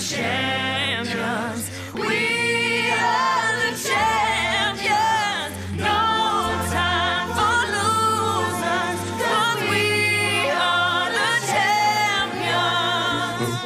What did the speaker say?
champions. We are the champions. No time for losers, we are the champions.